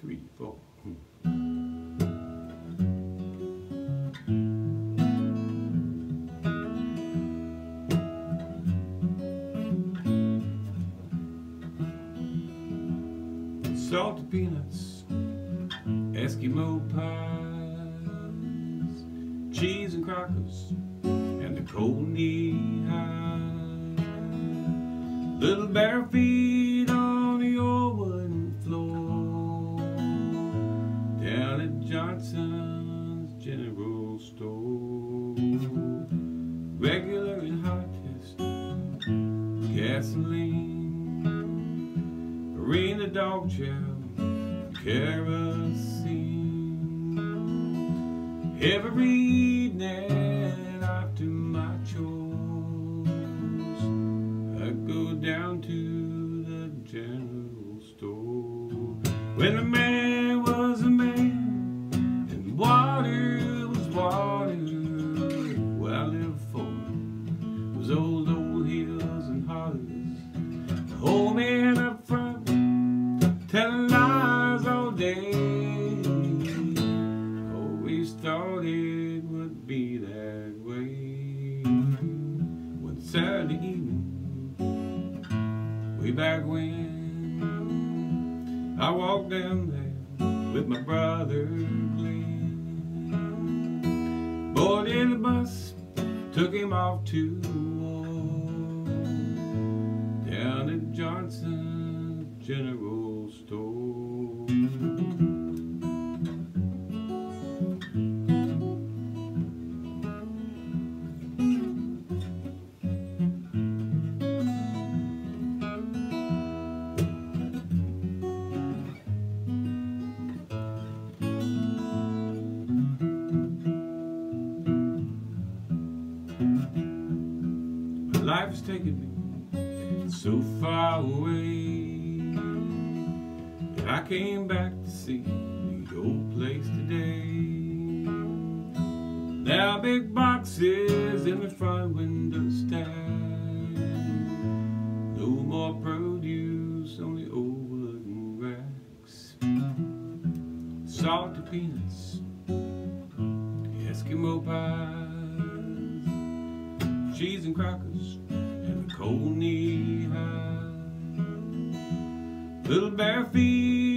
three, four. Salted peanuts, Eskimo pies, cheese and crackers, and the cold Nehi. Little bare feet General Store. Regular and hot test, gasoline, Purina dog chow, kerosene. Every evening after my chores, I go down to the general store. When a man where I lived for was those old hills and hollers. The old man up front telling lies all day. Always thought it would be that way. One Saturday evening, way back when, I walked down there with my brother. Boarded the bus, took him off to war. Down at Johnson's General My life's taken me so far away that I came back to see the old place today. Now big boxes in the front window stand. No more produce only old wooden racks. Salted peanuts, Eskimo pies cheese and crackers and a cold Nehi. Little bare feet